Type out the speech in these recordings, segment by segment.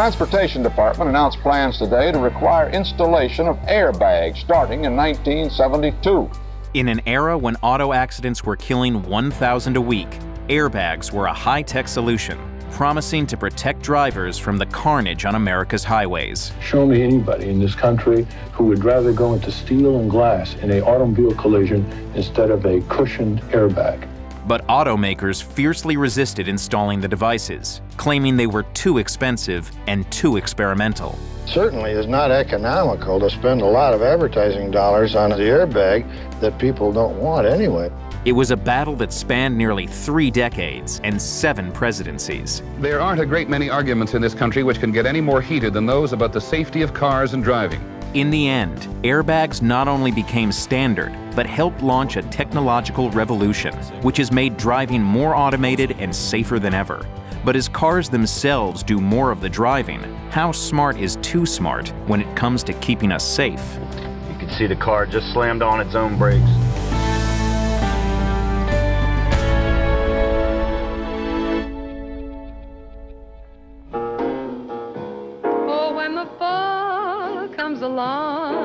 Transportation Department announced plans today to require installation of airbags starting in 1972. In an era when auto accidents were killing 1,000 a week, airbags were a high-tech solution, promising to protect drivers from the carnage on America's highways. Show me anybody in this country who would rather go into steel and glass in a automobile collision instead of a cushioned airbag. But automakers fiercely resisted installing the devices, claiming they were too expensive and too experimental. Certainly is not economical to spend a lot of advertising dollars on the airbag that people don't want anyway. It was a battle that spanned nearly three decades and seven presidencies. There aren't a great many arguments in this country which can get any more heated than those about the safety of cars and driving. In the end, airbags not only became standard, but helped launch a technological revolution, which has made driving more automated and safer than ever. But as cars themselves do more of the driving, how smart is too smart when it comes to keeping us safe? You can see the car just slammed on its own brakes.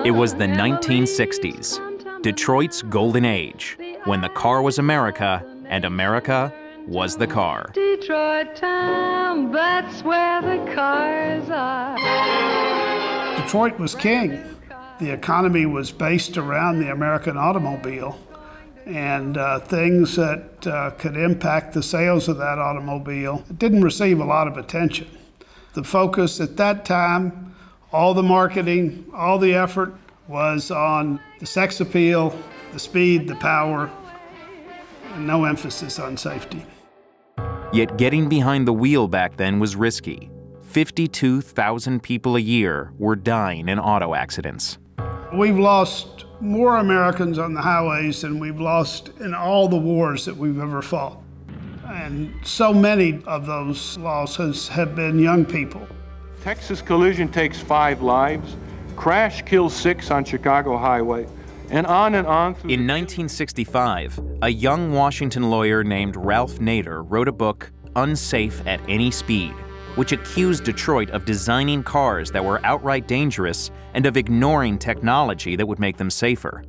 It was the 1960s, Detroit's golden age, when the car was America and America was the car. Detroit town, that's where the cars are. Detroit was king. The economy was based around the American automobile, and uh, things that uh, could impact the sales of that automobile didn't receive a lot of attention. The focus at that time all the marketing, all the effort was on the sex appeal, the speed, the power, and no emphasis on safety. Yet getting behind the wheel back then was risky. 52,000 people a year were dying in auto accidents. We've lost more Americans on the highways than we've lost in all the wars that we've ever fought. And so many of those losses have been young people. Texas collision takes five lives, crash kills six on Chicago Highway, and on and on. In 1965, a young Washington lawyer named Ralph Nader wrote a book, Unsafe at Any Speed, which accused Detroit of designing cars that were outright dangerous and of ignoring technology that would make them safer.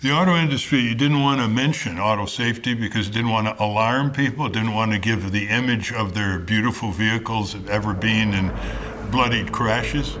The auto industry didn't want to mention auto safety because it didn't want to alarm people, it didn't want to give the image of their beautiful vehicles ever being in bloodied crashes.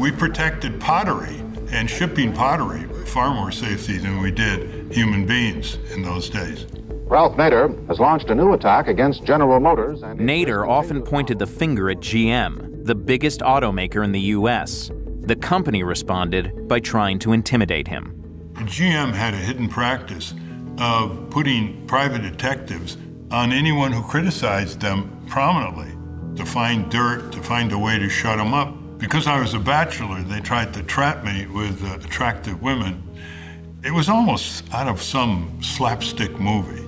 We protected pottery and shipping pottery far more safely than we did human beings in those days. Ralph Nader has launched a new attack against General Motors. And Nader often pointed the finger at GM, the biggest automaker in the U.S. The company responded by trying to intimidate him. GM had a hidden practice of putting private detectives on anyone who criticized them prominently to find dirt, to find a way to shut them up. Because I was a bachelor, they tried to trap me with uh, attractive women. It was almost out of some slapstick movie.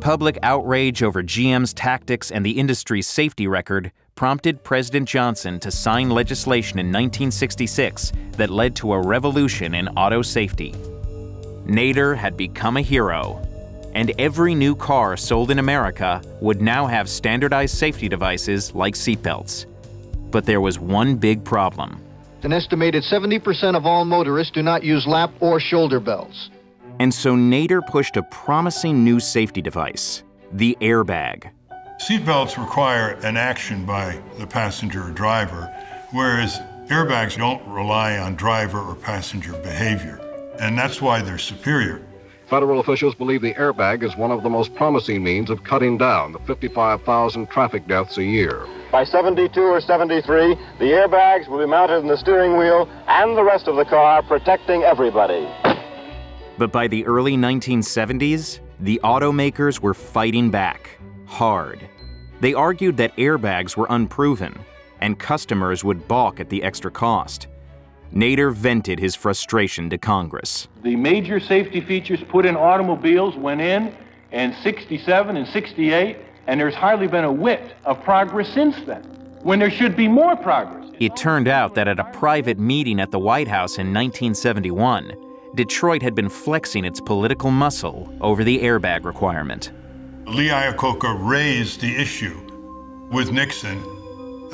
Public outrage over GM's tactics and the industry's safety record prompted President Johnson to sign legislation in 1966 that led to a revolution in auto safety. Nader had become a hero, and every new car sold in America would now have standardized safety devices like seatbelts. But there was one big problem. An estimated 70% of all motorists do not use lap or shoulder belts. And so Nader pushed a promising new safety device, the airbag. Seatbelts require an action by the passenger or driver, whereas airbags don't rely on driver or passenger behavior. And that's why they're superior. Federal officials believe the airbag is one of the most promising means of cutting down the 55,000 traffic deaths a year. By 72 or 73, the airbags will be mounted in the steering wheel and the rest of the car, protecting everybody. But by the early 1970s, the automakers were fighting back, hard. They argued that airbags were unproven, and customers would balk at the extra cost. Nader vented his frustration to Congress. The major safety features put in automobiles went in in 67 and 68, and there's hardly been a whit of progress since then, when there should be more progress. It turned out that at a private meeting at the White House in 1971, Detroit had been flexing its political muscle over the airbag requirement. Lee Iacocca raised the issue with Nixon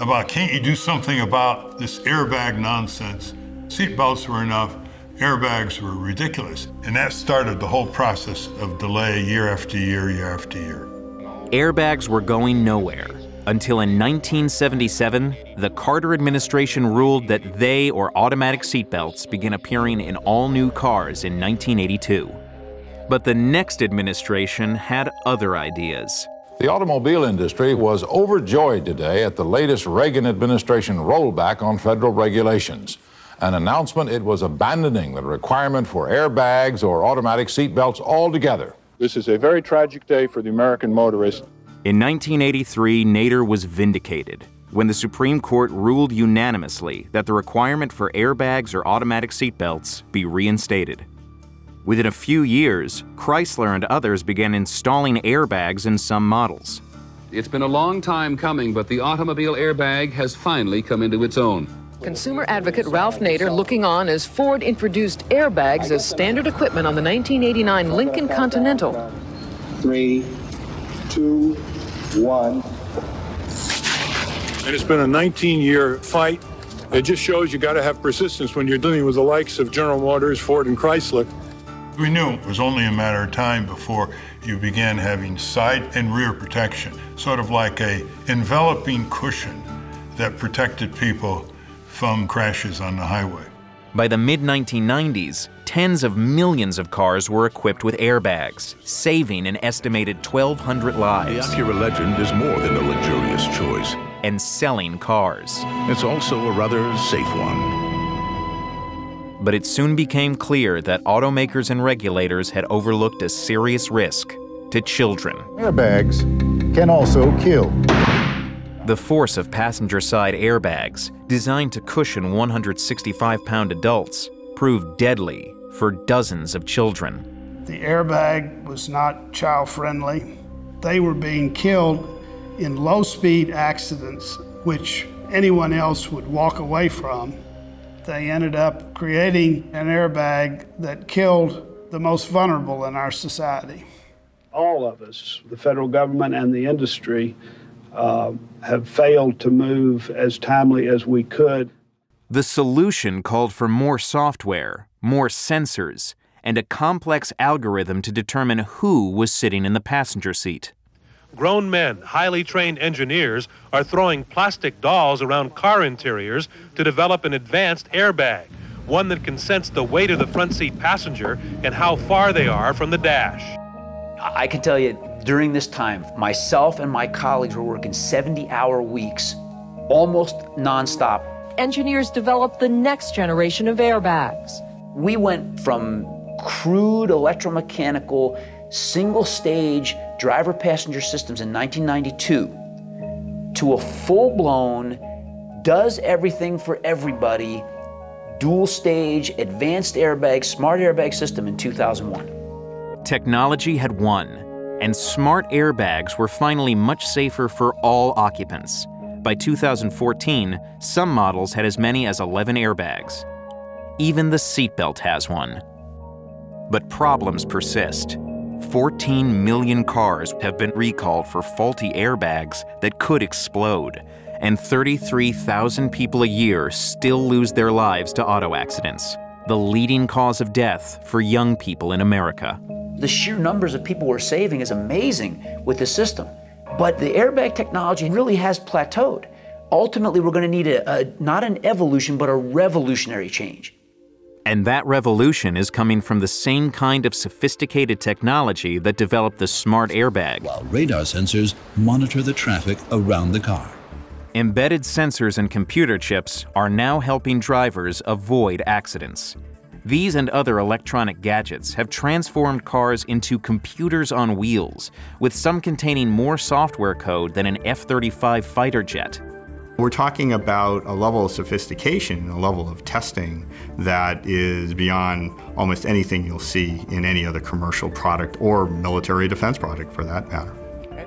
about can't you do something about this airbag nonsense? Seatbelts were enough, airbags were ridiculous. And that started the whole process of delay year after year, year after year. Airbags were going nowhere until in 1977, the Carter administration ruled that they or automatic seatbelts began appearing in all new cars in 1982. But the next administration had other ideas. The automobile industry was overjoyed today at the latest Reagan administration rollback on federal regulations. An announcement it was abandoning the requirement for airbags or automatic seatbelts altogether. This is a very tragic day for the American motorist. In 1983, Nader was vindicated when the Supreme Court ruled unanimously that the requirement for airbags or automatic seatbelts be reinstated. Within a few years, Chrysler and others began installing airbags in some models. It's been a long time coming, but the automobile airbag has finally come into its own. Consumer advocate Ralph Nader looking on as Ford introduced airbags as standard equipment on the 1989 Lincoln Continental. Three, two, one. And it's been a 19 year fight. It just shows you got to have persistence when you're dealing with the likes of General Motors, Ford, and Chrysler. We knew it was only a matter of time before you began having side and rear protection, sort of like a enveloping cushion that protected people from crashes on the highway. By the mid 1990s, tens of millions of cars were equipped with airbags, saving an estimated 1,200 lives. The Acura Legend is more than a luxurious choice. And selling cars. It's also a rather safe one. But it soon became clear that automakers and regulators had overlooked a serious risk to children. Airbags can also kill. The force of passenger side airbags, designed to cushion 165 pound adults, proved deadly for dozens of children. The airbag was not child friendly. They were being killed in low speed accidents, which anyone else would walk away from they ended up creating an airbag that killed the most vulnerable in our society. All of us, the federal government and the industry, uh, have failed to move as timely as we could. The solution called for more software, more sensors, and a complex algorithm to determine who was sitting in the passenger seat. Grown men, highly trained engineers, are throwing plastic dolls around car interiors to develop an advanced airbag, one that can sense the weight of the front seat passenger and how far they are from the dash. I can tell you, during this time, myself and my colleagues were working 70 hour weeks, almost nonstop. Engineers developed the next generation of airbags. We went from crude electromechanical, single stage driver passenger systems in 1992 to a full blown, does everything for everybody, dual stage, advanced airbag, smart airbag system in 2001. Technology had won, and smart airbags were finally much safer for all occupants. By 2014, some models had as many as 11 airbags. Even the seatbelt has one. But problems persist. 14 million cars have been recalled for faulty airbags that could explode, and 33,000 people a year still lose their lives to auto accidents, the leading cause of death for young people in America. The sheer numbers of people we're saving is amazing with the system, but the airbag technology really has plateaued. Ultimately, we're going to need a, a not an evolution, but a revolutionary change. And that revolution is coming from the same kind of sophisticated technology that developed the smart airbag. While radar sensors monitor the traffic around the car. Embedded sensors and computer chips are now helping drivers avoid accidents. These and other electronic gadgets have transformed cars into computers on wheels, with some containing more software code than an F 35 fighter jet. We're talking about a level of sophistication, a level of testing that is beyond almost anything you'll see in any other commercial product or military defense product for that matter.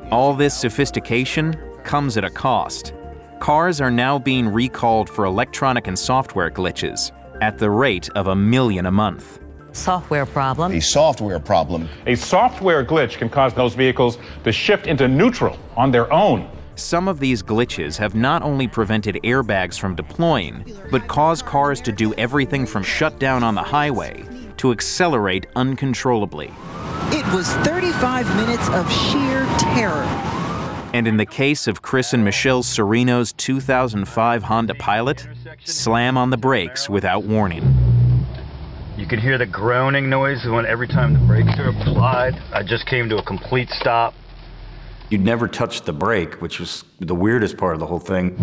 All this sophistication comes at a cost. Cars are now being recalled for electronic and software glitches at the rate of a million a month. Software problem. A software problem. A software glitch can cause those vehicles to shift into neutral on their own Some of these glitches have not only prevented airbags from deploying, but caused cars to do everything from shut down on the highway to accelerate uncontrollably. It was 35 minutes of sheer terror. And in the case of Chris and Michelle Serino's 2005 Honda Pilot, slam on the brakes without warning. You could hear the groaning noise when every time the brakes are applied. I just came to a complete stop. You'd never touched the brake, which was the weirdest part of the whole thing.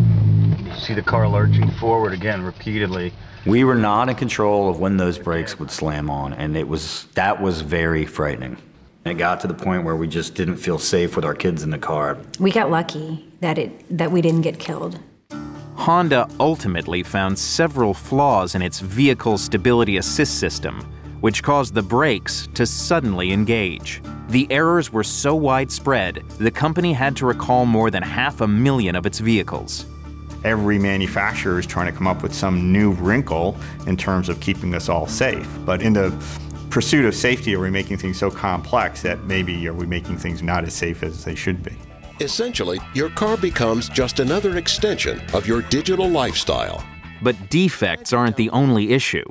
You see the car lurching forward again repeatedly. We were not in control of when those brakes would slam on, and it was that was very frightening. It got to the point where we just didn't feel safe with our kids in the car. We got lucky that it that we didn't get killed. Honda ultimately found several flaws in its vehicle stability assist system, which caused the brakes to suddenly engage. The errors were so widespread, the company had to recall more than half a million of its vehicles. Every manufacturer is trying to come up with some new wrinkle in terms of keeping us all safe. But in the pursuit of safety, are we making things so complex that maybe are we making things not as safe as they should be? Essentially, your car becomes just another extension of your digital lifestyle. But defects aren't the only issue.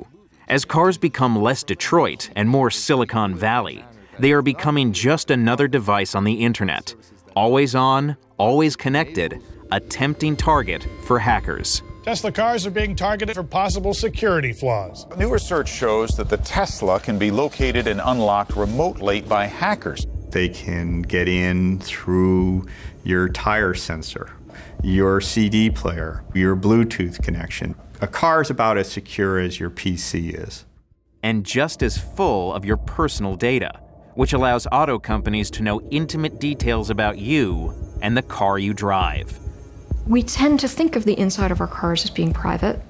As cars become less Detroit and more Silicon Valley, they are becoming just another device on the internet. Always on, always connected, a tempting target for hackers. Tesla cars are being targeted for possible security flaws. New research shows that the Tesla can be located and unlocked remotely by hackers. They can get in through your tire sensor, your CD player, your Bluetooth connection. A car is about as secure as your PC is. And just as full of your personal data, which allows auto companies to know intimate details about you and the car you drive. We tend to think of the inside of our cars as being private,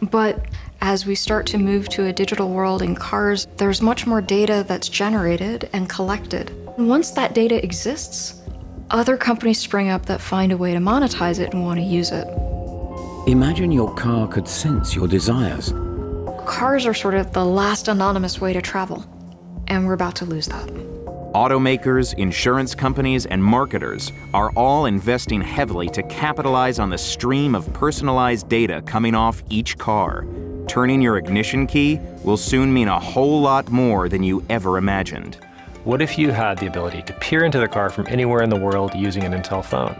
but as we start to move to a digital world in cars, there's much more data that's generated and collected. And once that data exists, other companies spring up that find a way to monetize it and want to use it. Imagine your car could sense your desires. Cars are sort of the last anonymous way to travel, and we're about to lose that. Automakers, insurance companies, and marketers are all investing heavily to capitalize on the stream of personalized data coming off each car. Turning your ignition key will soon mean a whole lot more than you ever imagined. What if you had the ability to peer into the car from anywhere in the world using an Intel phone?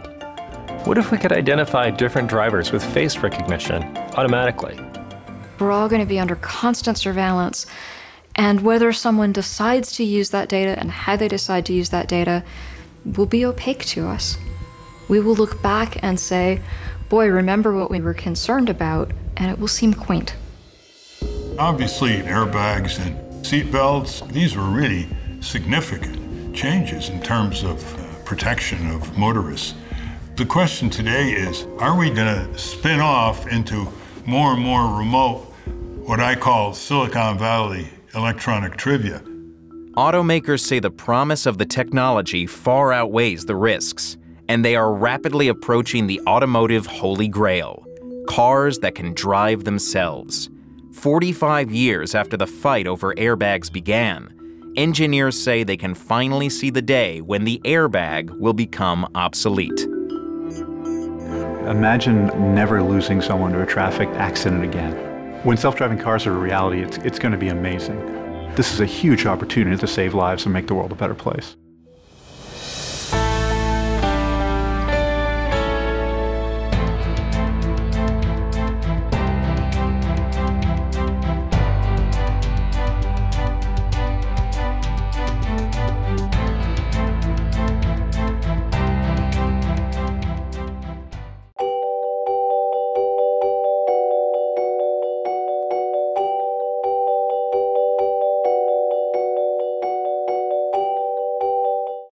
What if we could identify different drivers with face recognition automatically? We're all going to be under constant surveillance, and whether someone decides to use that data and how they decide to use that data will be opaque to us. We will look back and say, boy, remember what we were concerned about, and it will seem quaint. Obviously, airbags and seatbelts, these were really significant changes in terms of uh, protection of motorists. The question today is, are we going to spin off into more and more remote, what I call Silicon Valley electronic trivia? Automakers say the promise of the technology far outweighs the risks, and they are rapidly approaching the automotive holy grail cars that can drive themselves. 45 years after the fight over airbags began, engineers say they can finally see the day when the airbag will become obsolete. Imagine never losing someone to a traffic accident again. When self-driving cars are a reality, it's, it's going to be amazing. This is a huge opportunity to save lives and make the world a better place.